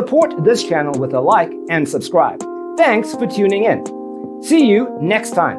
Support this channel with a like and subscribe. Thanks for tuning in. See you next time.